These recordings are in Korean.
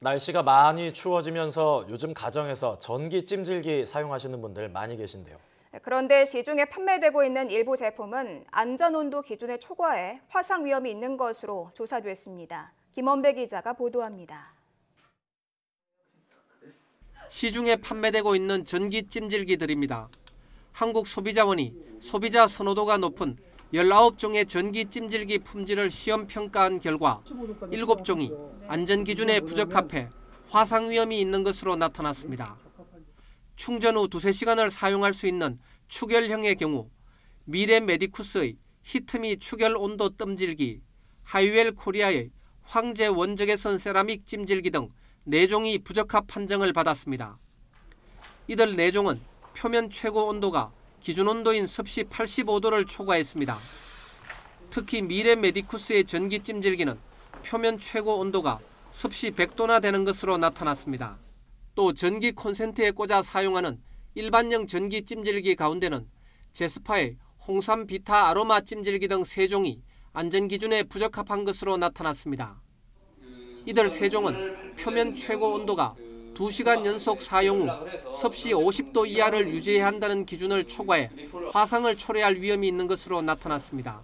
날씨가 많이 추워지면서 요즘 가정에서 전기 찜질기 사용하시는 분들 많이 계신데요. 그런데 시중에 판매되고 있는 일부 제품은 안전온도 기준을 초과해 화상 위험이 있는 것으로 조사됐습니다. 김원배 기자가 보도합니다. 시중에 판매되고 있는 전기 찜질기들입니다. 한국소비자원이 소비자 선호도가 높은 19종의 전기 찜질기 품질을 시험 평가한 결과 7종이 안전 기준에 부적합해 화상 위험이 있는 것으로 나타났습니다. 충전 후 두세 시간을 사용할 수 있는 축열형의 경우 미래 메디쿠스의 히트미 축열 온도 뜸질기, 하이웰 코리아의 황제 원적외선 세라믹 찜질기 등 4종이 부적합 판정을 받았습니다. 이들 4종은 표면 최고 온도가 기준 온도인 섭씨 85도를 초과했습니다. 특히 미래 메디쿠스의 전기 찜질기는 표면 최고 온도가 섭씨 100도나 되는 것으로 나타났습니다. 또 전기 콘센트에 꽂아 사용하는 일반형 전기 찜질기 가운데는 제스파의 홍삼 비타 아로마 찜질기 등 3종이 안전 기준에 부적합한 것으로 나타났습니다. 이들 세 종은 표면 최고 온도가 2시간 연속 사용 후 섭씨 50도 이하를 유지해야 한다는 기준을 초과해 화상을 초래할 위험이 있는 것으로 나타났습니다.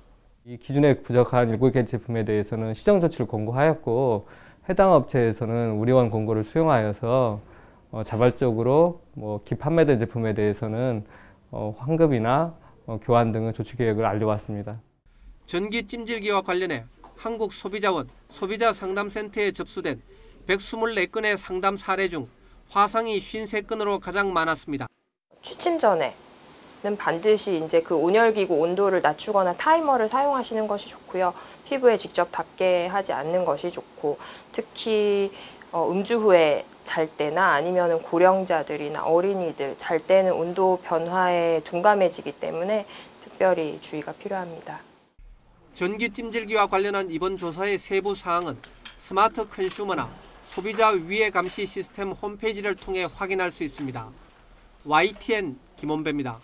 이 기준에 부족한 7개 제품에 대해서는 시정 조치를 권고하였고 해당 업체에서는 우려원 공고를 수용하여서 어, 자발적으로 뭐 기판매된 제품에 대해서는 어, 환급이나 어, 교환 등의 조치 계획을 알려왔습니다. 전기 찜질기와 관련해 한국소비자원 소비자상담센터에 접수된 124건의 상담 사례 중 화상이 53건으로 가장 많았습니다. 취침 전에는 반드시 이제 그 온열기구 온도를 낮추거나 타이머를 사용하시는 것이 좋고요. 피부에 직접 닿게 하지 않는 것이 좋고 특히 어, 음주 후에 잘 때나 아니면 고령자들이나 어린이들 잘 때는 온도 변화에 둔감해지기 때문에 특별히 주의가 필요합니다. 전기 찜질기와 관련한 이번 조사의 세부 사항은 스마트 컨슈머나 소비자 위해 감시 시스템 홈페이지를 통해 확인할 수 있습니다. YTN 김원배입니다.